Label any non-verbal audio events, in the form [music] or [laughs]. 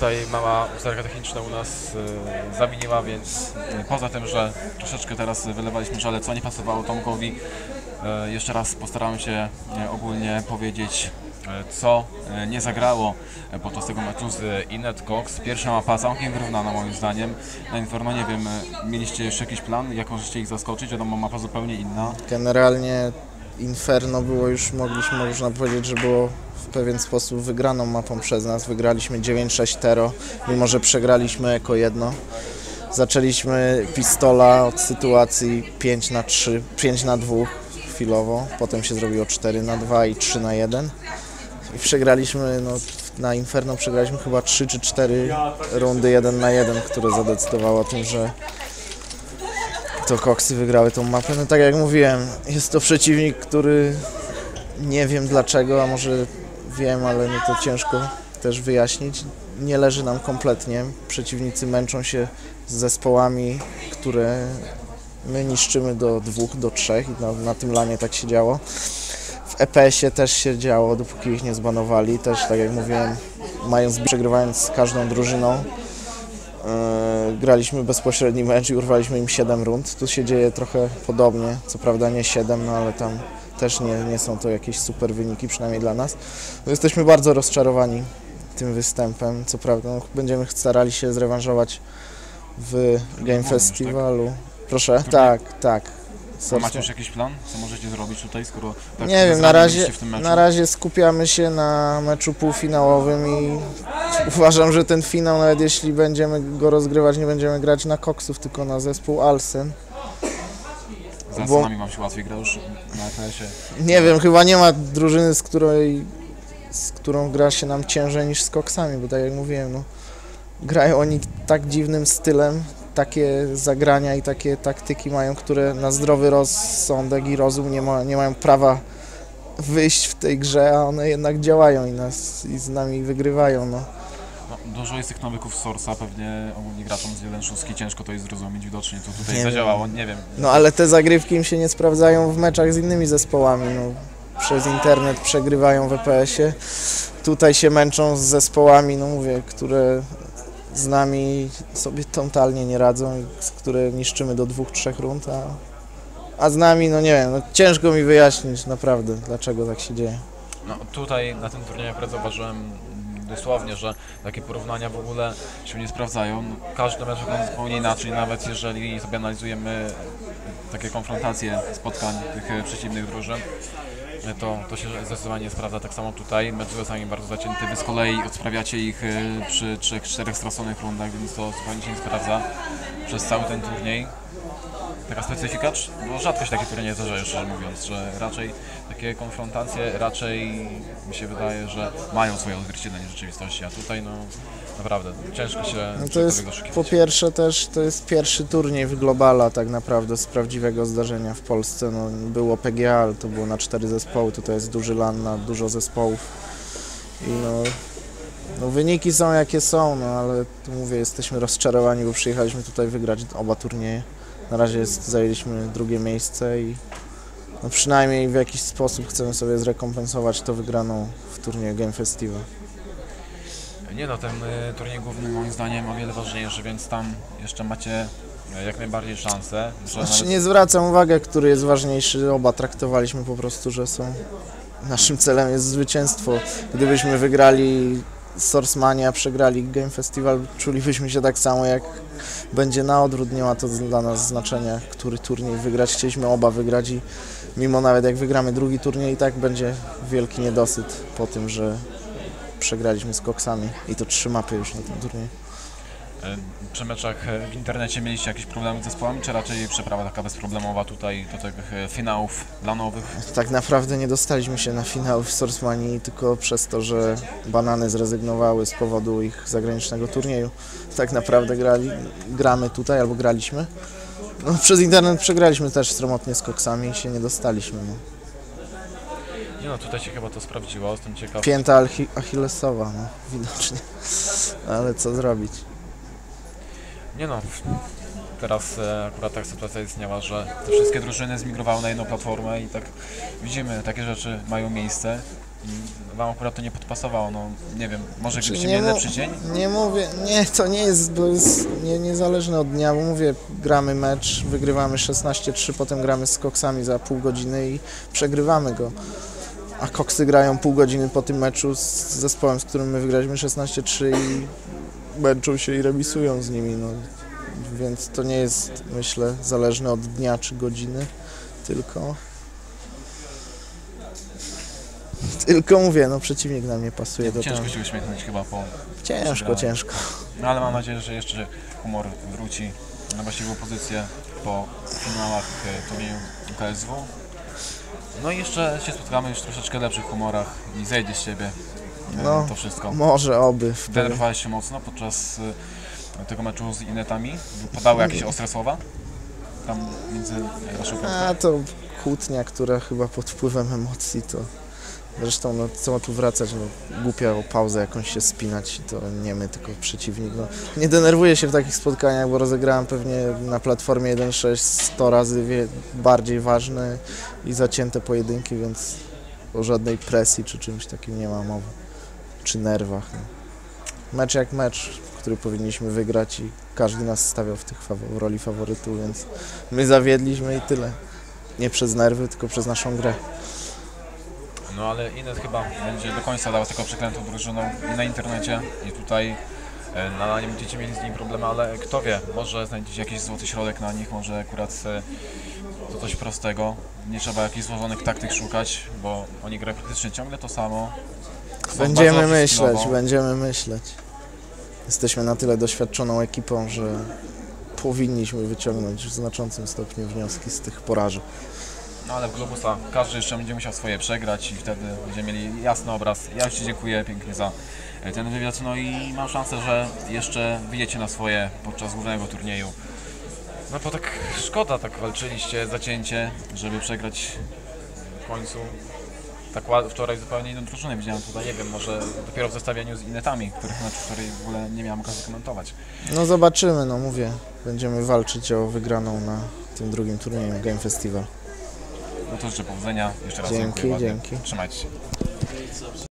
Tutaj mama usterka techniczna u nas e, zawiniła, więc e, poza tym, że troszeczkę teraz wylewaliśmy żale, co nie pasowało Tomkowi, e, jeszcze raz postaram się ogólnie powiedzieć, co nie zagrało podczas tego meczu z Inet Cox. Pierwsza mapa całkiem wyrównana moim zdaniem. Na Inferno nie wiem, mieliście jeszcze jakiś plan, jak możecie ich zaskoczyć? Wiadomo, mapa zupełnie inna. Generalnie Inferno było już, mogliśmy, można powiedzieć, że było pewien sposób wygraną mapą przez nas. Wygraliśmy 9-6 Tero, mimo że przegraliśmy jako jedno. Zaczęliśmy pistola od sytuacji 5 na 3, 5 na 2 chwilowo, potem się zrobiło 4 na 2 i 3 na 1. I przegraliśmy, no, na Inferno przegraliśmy chyba 3 czy 4 rundy 1 na 1, które zadecydowało o tym, że to Koksy wygrały tą mapę. No tak jak mówiłem, jest to przeciwnik, który nie wiem dlaczego, a może wiem, ale no to ciężko też wyjaśnić. Nie leży nam kompletnie. Przeciwnicy męczą się z zespołami, które my niszczymy do dwóch, do trzech i na, na tym lanie tak się działo. W EPS-ie też się działo, dopóki ich nie zbanowali. Też, tak jak mówiłem, mając, przegrywając z każdą drużyną, E, graliśmy bezpośredni mecz i urwaliśmy im 7 rund. Tu się dzieje trochę podobnie, co prawda nie 7, no ale tam też nie, nie są to jakieś super wyniki, przynajmniej dla nas. No, jesteśmy bardzo rozczarowani tym występem. Co prawda no, będziemy starali się zrewanżować w Game Festiwalu. Proszę, tak, tak. A macie już jakiś plan, co możecie zrobić tutaj, skoro tak nie wiem, na razie, byliście w tym meczu? na razie skupiamy się na meczu półfinałowym i [laughs] uważam, że ten finał, nawet jeśli będziemy go rozgrywać, nie będziemy grać na koksów, tylko na zespół Alsen. Za bo- Stanami wam się łatwiej gra już na ETS-ie. Nie wiem, chyba nie ma drużyny, z której z którą gra się nam ciężej niż z koksami, bo tak jak mówiłem, no, grają oni tak dziwnym stylem, takie zagrania i takie taktyki mają, które na zdrowy rozsądek i rozum nie, ma, nie mają prawa wyjść w tej grze, a one jednak działają i, nas, i z nami wygrywają. No. No, dużo jest tych nawyków z Source'a, pewnie ogólnie graczom z 1.6 ciężko to jest zrozumieć widocznie, co tutaj Nie zadziałało, nie wiem. no ale te zagrywki im się nie sprawdzają w meczach z innymi zespołami. No. Przez internet przegrywają w EPS-ie. Tutaj się męczą z zespołami, no mówię, które z nami sobie totalnie nie radzą, z które niszczymy do dwóch, trzech rund, a, a z nami, no nie wiem, no ciężko mi wyjaśnić naprawdę, dlaczego tak się dzieje. No, tutaj na tym turnieju akurat zauważyłem dosłownie, że takie porównania w ogóle się nie sprawdzają. No, Każdy mecz wygląda zupełnie inaczej, nawet jeżeli sobie analizujemy takie konfrontacje spotkań tych e, przeciwnych drużyn. e, To, to się zdecydowanie sprawdza tak samo tutaj. Mecz z bardzo zacięty. Wy z kolei odsprawiacie ich e, przy trzech, czterech straconych rundach, więc to zupełnie się nie sprawdza przez cały ten turniej. Taka specyfika, bo rzadko się takie turnieje zdarzają, szczerze mówiąc, że raczej takie konfrontacje raczej mi się wydaje, że mają swoje odzwierciedlenie w rzeczywistości, a tutaj no naprawdę ciężko się No to jest po pierwsze też, to jest pierwszy turniej w Globala tak naprawdę z prawdziwego zdarzenia w Polsce. No, było PGA, ale to było na cztery zespoły, tutaj jest duży LAN na dużo zespołów i no, no wyniki są jakie są, no ale tu mówię, jesteśmy rozczarowani, bo przyjechaliśmy tutaj wygrać oba turnieje. Na razie jest, zajęliśmy drugie miejsce i no przynajmniej w jakiś sposób chcemy sobie zrekompensować to wygraną w turnieju Game Festival. Nie no, ten y, turniej główny moim zdaniem o wiele ważniejszy, więc tam jeszcze macie y, jak najbardziej szansę, że Znaczy nawet nie zwracam uwagi, który jest ważniejszy. Oba traktowaliśmy po prostu, że są. Naszym celem jest zwycięstwo. Gdybyśmy wygrali Sourcemania, a przegrali Game Festival, czulibyśmy się tak samo jak będzie na odwrót. Nie ma to dla nas znaczenia, który turniej wygrać. Chcieliśmy oba wygrać i mimo nawet jak wygramy drugi turniej, i tak będzie wielki niedosyt po tym, że przegraliśmy z Koksami. I to trzy mapy już na tym turnieju. Y, przy meczach y, w internecie mieliście jakieś problemy z zespołami, czy raczej przeprawa taka bezproblemowa tutaj do tych y, finałów lanowych? Tak naprawdę nie dostaliśmy się na finał w Sourcemanii tylko przez to, że banany zrezygnowały z powodu ich zagranicznego turnieju. Tak naprawdę grali, gramy tutaj albo graliśmy. No, przez internet przegraliśmy też sromotnie z koksami i się nie dostaliśmy. No. Nie no, tutaj się chyba to sprawdziło, jestem ciekaw. Pięta Achi- achillesowa, no, widocznie. Ale co zrobić? Nie no, teraz e, akurat tak sytuacja istniała, że te wszystkie drużyny zmigrowały na jedną platformę i tak widzimy, takie rzeczy mają miejsce. wam akurat to nie podpasowało, no nie wiem, może Czy gdybyście mieli mu- lepszy dzień? Nie mówię, nie, to nie jest, bo jest nie, niezależne od dnia, bo mówię, gramy mecz, wygrywamy 16-3, potem gramy z koksami za pół godziny i przegrywamy go. A koksy grają pół godziny po tym meczu z zespołem, z którym my wygraliśmy 16-3 i męczą się i remisują z nimi, no. Więc to nie jest, myślę, zależne od dnia czy godziny, tylko... Tylko mówię, no przeciwnik nam nie pasuje do Ciężko się uśmiechnąć chyba po... Ciężko, ciężko. No ale mam nadzieję, że jeszcze humor wróci na właściwą pozycję po finałach e, turnieju KSW. No i jeszcze się spotkamy już w troszeczkę lepszych humorach i zejdzie z ciebie e, No. to wszystko. Może oby. Denerwowałeś się mocno podczas e, tego meczu z Inetami? Padały jakieś ostre słowa? Tam między e, waszą piątką? A to kłótnia, która chyba pod wpływem emocji to... Zresztą no co tu wracać, no głupia o pauzę jakąś się spinać, to nie my, tylko przeciwnik. No, nie denerwuję się w takich spotkaniach, bo rozegrałem pewnie na platformie 1.6 100 razy wie, bardziej ważne i zacięte pojedynki, więc o żadnej presji czy czymś takim nie ma mowy. Czy nerwach. No. Mecz jak mecz, który powinniśmy wygrać i każdy nas stawiał w, tych w roli faworytu, więc my zawiedliśmy i tyle. Nie przez nerwy, tylko przez naszą grę. No ale Inet chyba będzie do końca dał taką przeklętą drużyną i na internecie i tutaj e, na nie będziecie mieli z nim problemy, ale kto wie, może znajdziecie jakiś złoty środek na nich, może akurat e, to coś prostego. Nie trzeba jakichś złożonych taktyk szukać, bo oni grają praktycznie ciągle to samo. Będziemy myśleć, będziemy myśleć. Jesteśmy na tyle doświadczoną ekipą, że powinniśmy wyciągnąć w znaczącym stopniu wnioski z tych porażek. No ale w Globusa każdy jeszcze będzie musiał swoje przegrać i wtedy będziemy mieli jasny obraz. Ja już Ci dziękuję pięknie za e, ten wywiad, no i mam szansę, że jeszcze wyjdziecie na swoje podczas głównego turnieju. No bo tak szkoda, tak walczyliście, zacięcie, żeby przegrać w końcu. Tak wczoraj zupełnie inną drużynę widziałem tutaj, nie wiem, może dopiero w zestawieniu z Inetami, których mecz wczoraj w ogóle nie miałem okazji komentować. No zobaczymy, no mówię. Będziemy walczyć o wygraną na tym drugim turnieju Game Festival. No to życzę powodzenia, jeszcze raz Dzięki, dziękuję ładnie. dzięki. Trzymajcie się.